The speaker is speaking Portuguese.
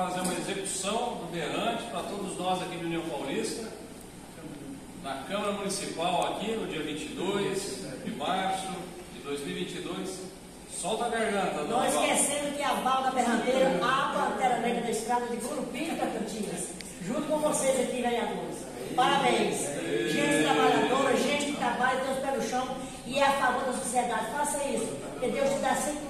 fazer uma execução do berrante para todos nós aqui do União Paulista, na Câmara Municipal aqui no dia 22 de março de 2022. Solta a garganta, Não esquecendo que a Val da Berranteira, a Pantera Negra da Estrada de Curupira Campinas, junto com vocês aqui, vereadores. Parabéns. Gente trabalhadora, gente que trabalha, Deus pé no chão e é a favor da sociedade. Faça isso, porque Deus te dá sempre